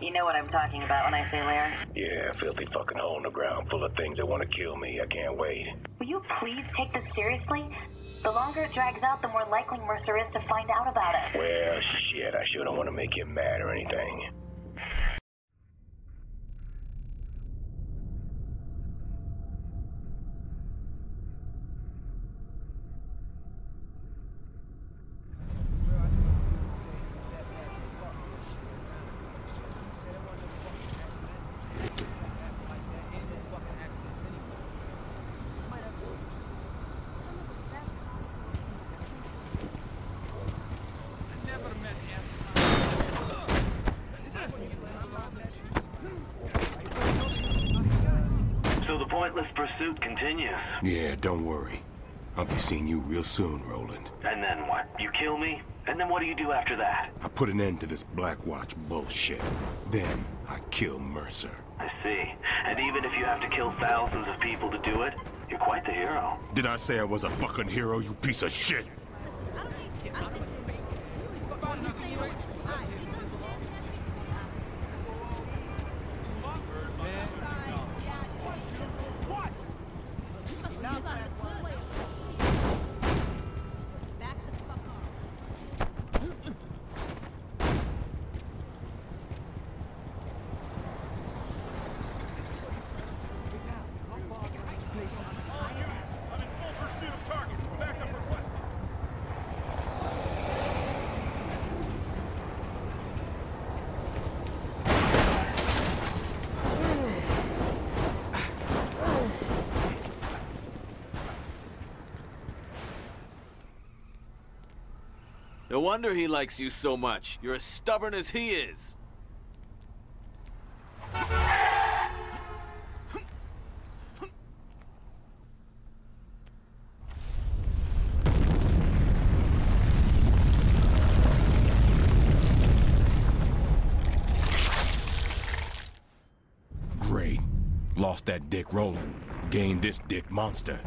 You know what I'm talking about when I say lair. Yeah, filthy fucking hole in the ground full of things that want to kill me. I can't wait. Will you please take this seriously? The longer it drags out, the more likely Mercer is to find out about it. Well, shit, I sure don't want to make him mad or anything. Pointless pursuit continues. Yeah, don't worry. I'll be seeing you real soon, Roland. And then what? You kill me? And then what do you do after that? I put an end to this Blackwatch bullshit. Then I kill Mercer. I see. And even if you have to kill thousands of people to do it, you're quite the hero. Did I say I was a fucking hero, you piece of shit? No wonder he likes you so much. You're as stubborn as he is. Lost that dick Roland. Gained this dick monster.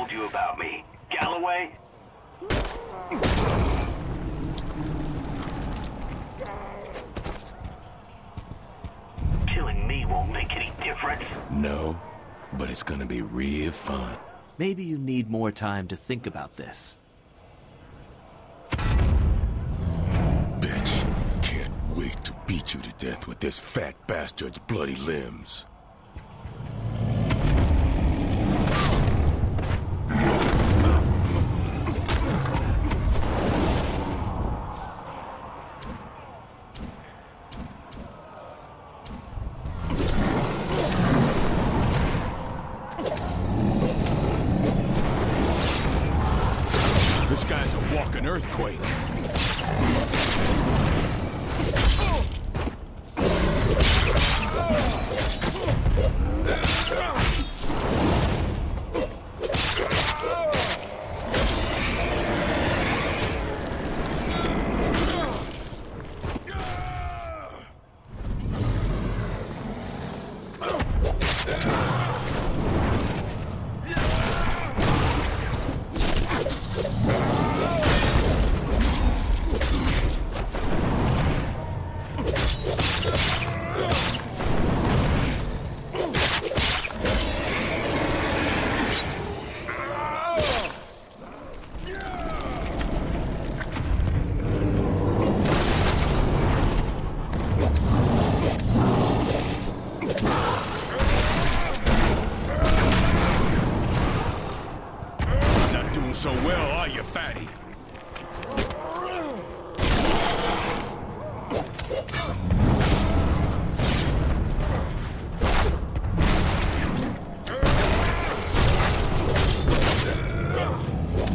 Told you about me? Galloway? Killing me won't make any difference. No, but it's gonna be real fun. Maybe you need more time to think about this. Bitch, can't wait to beat you to death with this fat bastard's bloody limbs.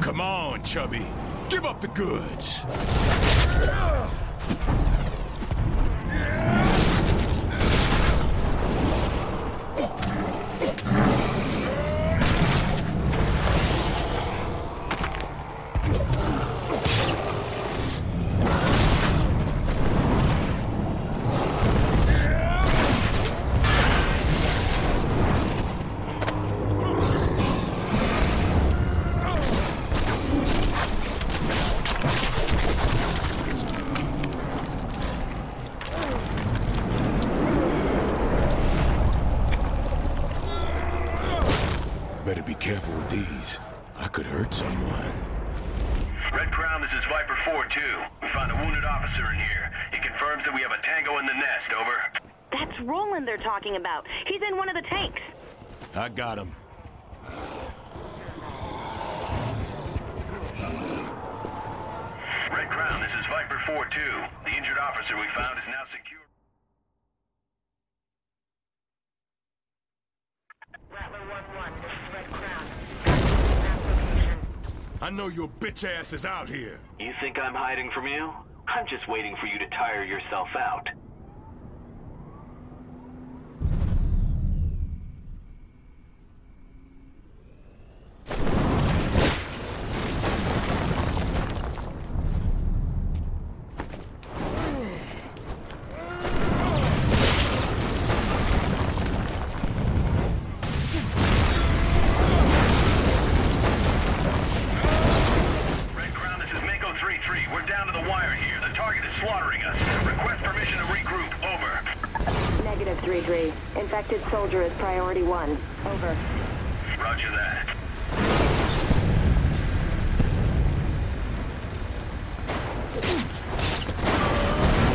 Come on, chubby. Give up the goods. Careful with these. I could hurt someone. Red Crown, this is Viper 4-2. We found a wounded officer in here. He confirms that we have a tango in the nest, over. That's Roland they're talking about. He's in one of the tanks. I got him. Red Crown, this is Viper 4-2. The injured officer we found is now secure. Rattler 1-1, this is Red Crown. Map location. I know your bitch ass is out here. You think I'm hiding from you? I'm just waiting for you to tire yourself out. Infected soldier is priority 1. Over. Roger that.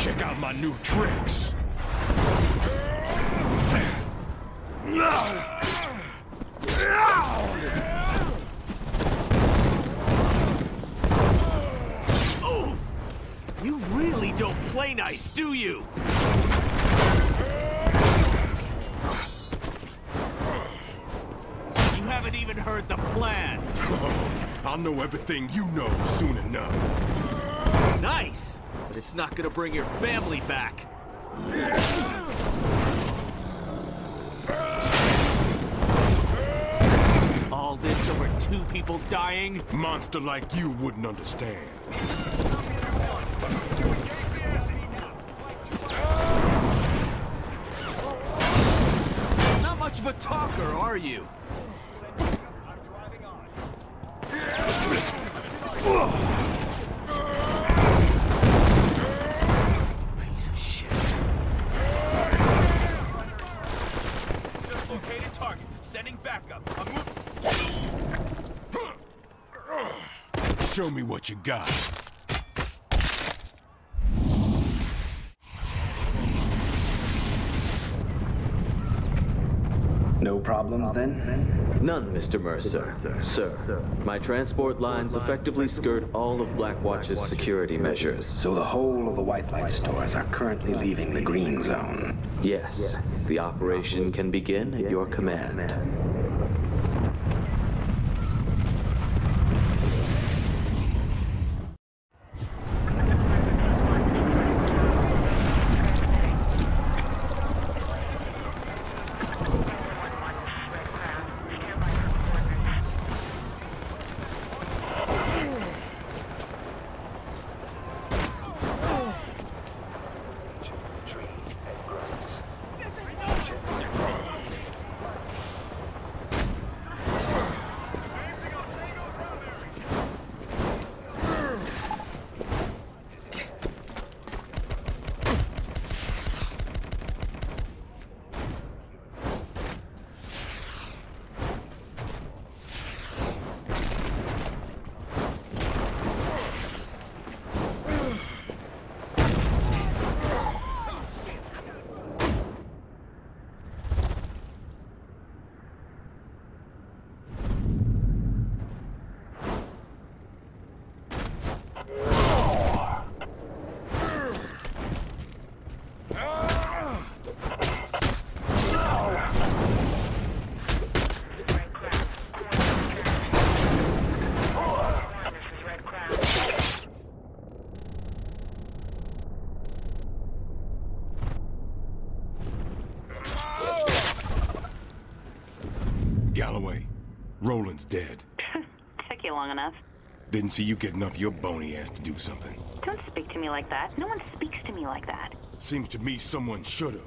Check out my new tricks. You really don't play nice, do you? You I'll know everything you know soon enough. Nice, but it's not gonna bring your family back. All this over two people dying? Monster like you wouldn't understand. Not much of a talker, are you? Show me what you got. No problems then? None, Mr. Mercer. Sir, my transport lines effectively skirt all of Blackwatch's security measures. So the whole of the White Light stores are currently leaving the green zone. Yes, the operation can begin at your command. Red Crown. Stand by for coordinates. Red Crown. Coordinates transmitted. This is Red Crown. Galloway, Dead. Took you long enough. Didn't see you getting off your bony ass to do something. Don't speak to me like that. No one speaks to me like that. Seems to me someone should have.